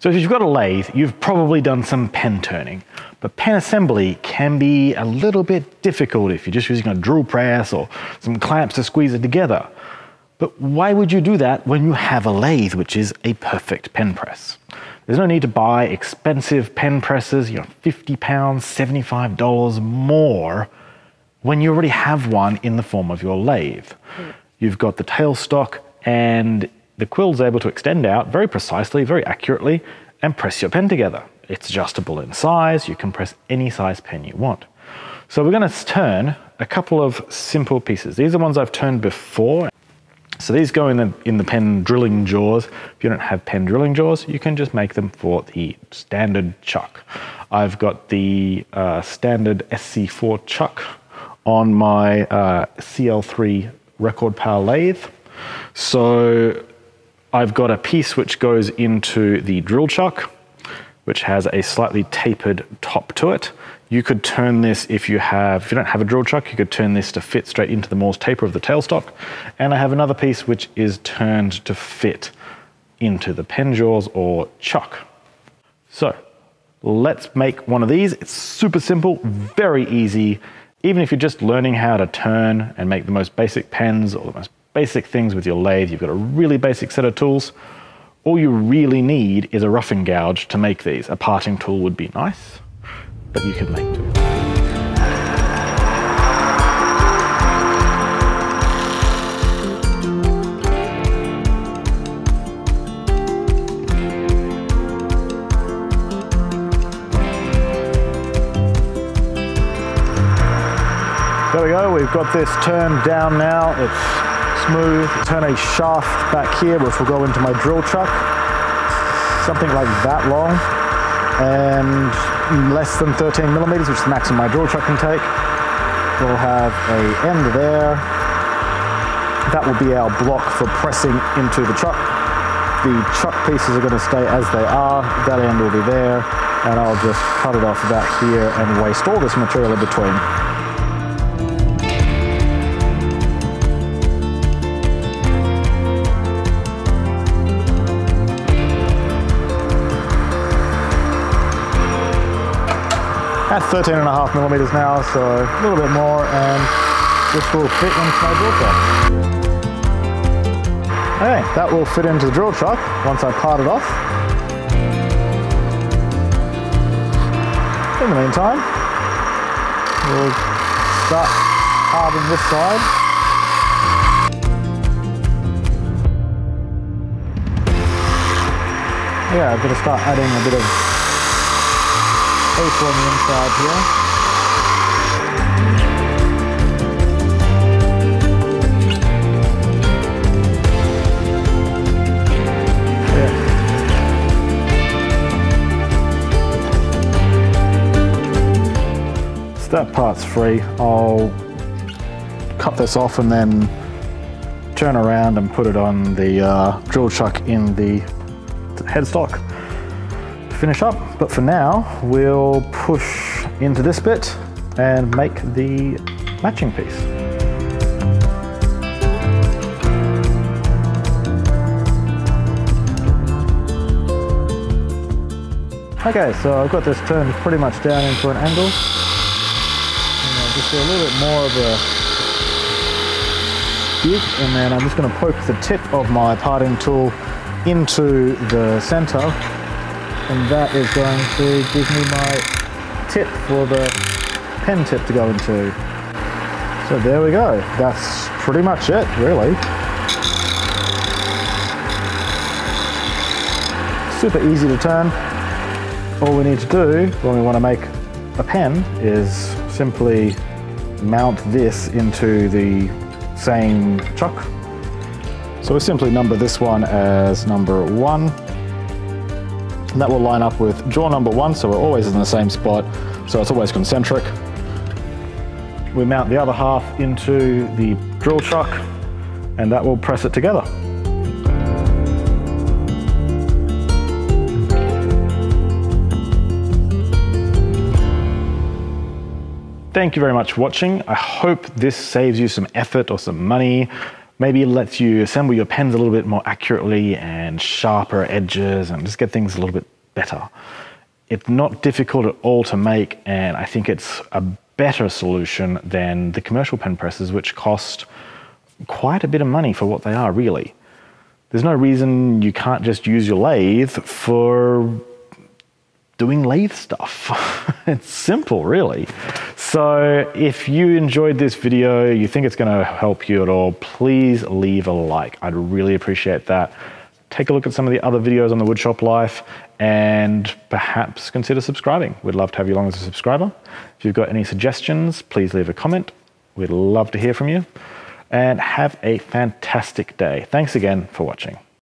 So if you've got a lathe, you've probably done some pen turning. But pen assembly can be a little bit difficult if you're just using a drill press or some clamps to squeeze it together. But why would you do that when you have a lathe, which is a perfect pen press? There's no need to buy expensive pen presses, you know, 50 pounds, $75 more when you already have one in the form of your lathe. Mm. You've got the tailstock and the quill's able to extend out very precisely, very accurately, and press your pen together. It's adjustable in size, you can press any size pen you want. So we're going to turn a couple of simple pieces. These are ones I've turned before. So these go in the, in the pen drilling jaws. If you don't have pen drilling jaws, you can just make them for the standard chuck. I've got the uh, standard SC4 chuck on my uh, CL3 record power lathe. So I've got a piece which goes into the drill chuck, which has a slightly tapered top to it. You could turn this if you have, if you don't have a drill chuck, you could turn this to fit straight into the Morse taper of the tailstock. And I have another piece which is turned to fit into the pen jaws or chuck. So let's make one of these. It's super simple, very easy. Even if you're just learning how to turn and make the most basic pens or the most basic things with your lathe. You've got a really basic set of tools. All you really need is a roughing gouge to make these. A parting tool would be nice, but you can make two. There we go, we've got this turned down now. It's smooth. Turn a shaft back here, which will go into my drill chuck. Something like that long and less than 13 millimeters, which is the maximum my drill chuck can take. We'll have a end there. That will be our block for pressing into the chuck. The chuck pieces are going to stay as they are. That end will be there. And I'll just cut it off back here and waste all this material in between. That's 13 and a half millimeters now, so a little bit more, and this will fit into my drill chuck. Okay, that will fit into the drill chuck once I part it off. In the meantime, we'll start parting this side. Yeah, I'm to start adding a bit of taper on the inside here. So that part's free. I'll cut this off and then turn around and put it on the uh, drill chuck in the headstock finish up. But for now, we'll push into this bit and make the matching piece. Okay, so I've got this turned pretty much down into an angle. just do a little bit more of a jig, and then I'm just going to poke the tip of my parting tool into the center and that is going to give me my tip for the pen tip to go into. So there we go. That's pretty much it, really. Super easy to turn. All we need to do when we want to make a pen is simply mount this into the same chuck. So we simply number this one as number one and that will line up with jaw number one, so we're always in the same spot, so it's always concentric. We mount the other half into the drill chuck, and that will press it together. Thank you very much for watching. I hope this saves you some effort or some money maybe it lets you assemble your pens a little bit more accurately and sharper edges and just get things a little bit better. It's not difficult at all to make, and I think it's a better solution than the commercial pen presses, which cost quite a bit of money for what they are, really. There's no reason you can't just use your lathe for doing lathe stuff. it's simple, really. So if you enjoyed this video, you think it's going to help you at all, please leave a like. I'd really appreciate that. Take a look at some of the other videos on the Woodshop Life and perhaps consider subscribing. We'd love to have you along as a subscriber. If you've got any suggestions, please leave a comment. We'd love to hear from you and have a fantastic day. Thanks again for watching.